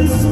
this